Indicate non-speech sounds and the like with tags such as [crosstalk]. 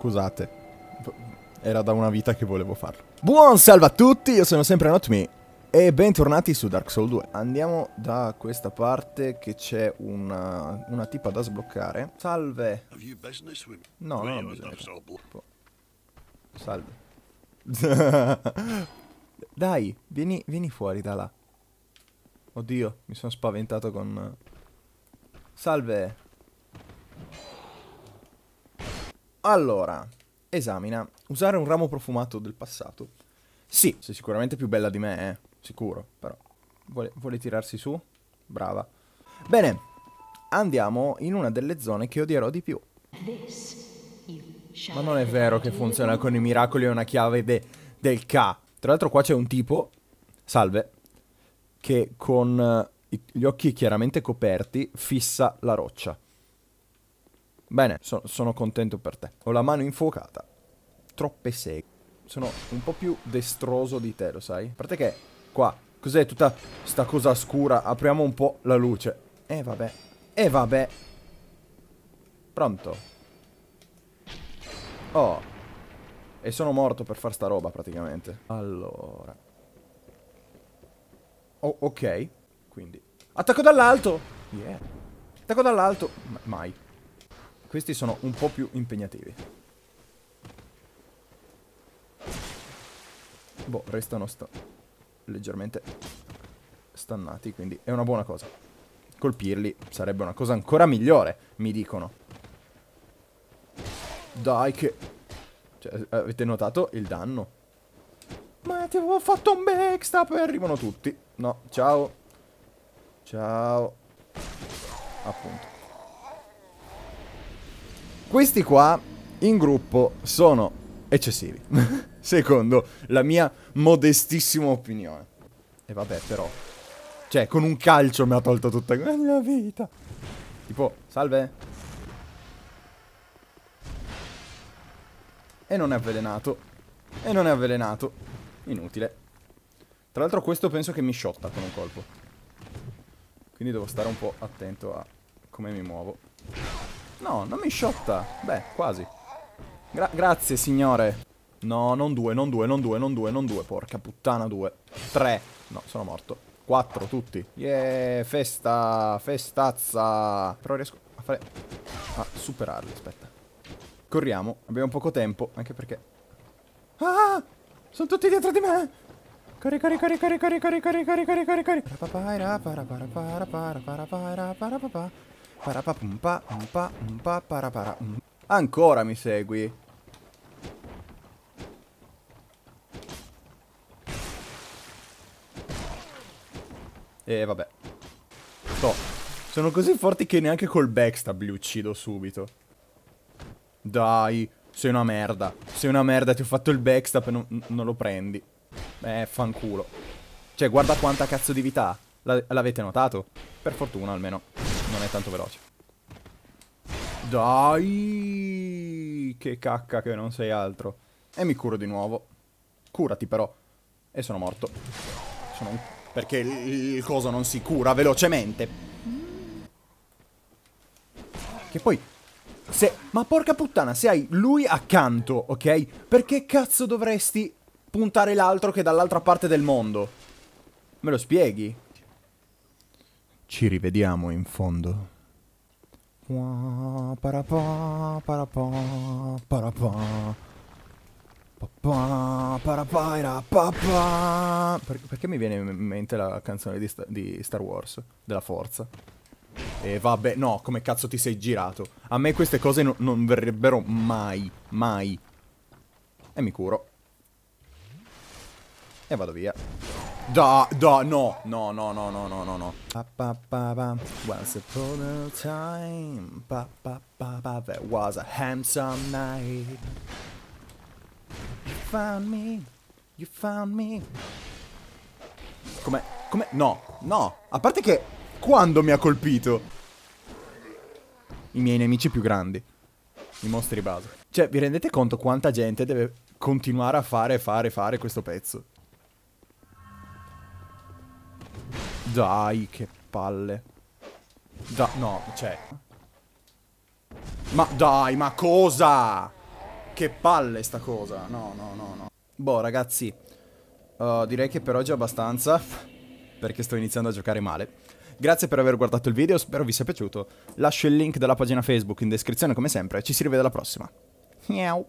scusate. Era da una vita che volevo farlo. Buon salve a tutti, io sono sempre NotMe e bentornati su Dark Souls 2. Andiamo da questa parte che c'è una, una tipa da sbloccare. Salve. No, non ho bisogno. Salve. [laughs] Dai, vieni, vieni fuori da là. Oddio, mi sono spaventato con... Salve. Allora, esamina. Usare un ramo profumato del passato. Sì, sei sicuramente più bella di me, eh. Sicuro, però. Vuole, vuole tirarsi su? Brava. Bene, andiamo in una delle zone che odierò di più. Ma non è vero che funziona con i miracoli e una chiave de, del K. Tra l'altro qua c'è un tipo, salve, che con uh, gli occhi chiaramente coperti fissa la roccia. Bene, so sono contento per te. Ho la mano infuocata. Troppe seghe. Sono un po' più destroso di te, lo sai? A parte che qua, cos'è tutta sta cosa scura? Apriamo un po' la luce. E eh, vabbè. E eh, vabbè. Pronto? Oh. E sono morto per far sta roba praticamente. Allora. Oh, ok. Quindi. Attacco dall'alto! Yeah. Attacco dall'alto. mai. Questi sono un po' più impegnativi. Boh, restano sta leggermente stannati, quindi è una buona cosa. Colpirli sarebbe una cosa ancora migliore, mi dicono. Dai che... Cioè, avete notato il danno? Ma ti avevo fatto un backstab e arrivano tutti. No, ciao. Ciao. Appunto. Questi qua in gruppo sono eccessivi. [laughs] Secondo la mia modestissima opinione. E vabbè, però. Cioè, con un calcio mi ha tolto tutta la mia vita. Tipo, salve. E non è avvelenato. E non è avvelenato. Inutile. Tra l'altro questo penso che mi sciotta con un colpo. Quindi devo stare un po' attento a come mi muovo. No, non mi sciotta. Beh, quasi. Gra grazie, signore. No, non due, non due, non due, non due, non due. Porca puttana, due. Tre. No, sono morto. Quattro, tutti. Yeah, festa, festazza. Però riesco a fare... A superarli, aspetta. Corriamo, abbiamo poco tempo, anche perché... Ah! Sono tutti dietro di me! Corri, corri, corri, corri, corri, corri, corri, corri, corri, corri, corri. Ancora mi segui? E vabbè. No. Sono così forti che neanche col backstab li uccido subito. Dai, sei una merda. Sei una merda, ti ho fatto il backstab e non, non lo prendi. Eh, fanculo. Cioè, guarda quanta cazzo di vita ha. L'avete notato? Per fortuna, almeno non è tanto veloce. Dai, che cacca che non sei altro. E mi curo di nuovo. Curati però. E sono morto. Sono un... Perché il, coso non si cura velocemente. Che poi... Se... Ma porca puttana, se hai lui accanto, ok? Perché cazzo dovresti puntare l'altro che è dall'altra parte del mondo? Me lo spieghi? Ci rivediamo in fondo. Parapà. Perché mi viene in mente la canzone di, Sta di Star Wars? Della forza. E vabbè, no, come cazzo ti sei girato? A me queste cose no non verrebbero mai, mai. E mi curo. E vado via. Da, da, no, no, no, no, no, no, no, no. Once upon a time, pa, pa, pa, pa, there was a handsome night. You found me, you found me. Come, come, no, no. A parte che, quando mi ha colpito? I miei nemici più grandi. I mostri base. Cioè, vi rendete conto quanta gente deve continuare a fare, fare, fare questo pezzo? Dai, che palle. Da no, cioè. Ma dai, ma cosa? che palle sta cosa. No, no, no, no. Boh, ragazzi. Uh, direi che per oggi è abbastanza. Perché sto iniziando a giocare male. Grazie per aver guardato il video, spero vi sia piaciuto. Lascio il link della pagina Facebook in descrizione come sempre. Ci si rivede alla prossima. Miau.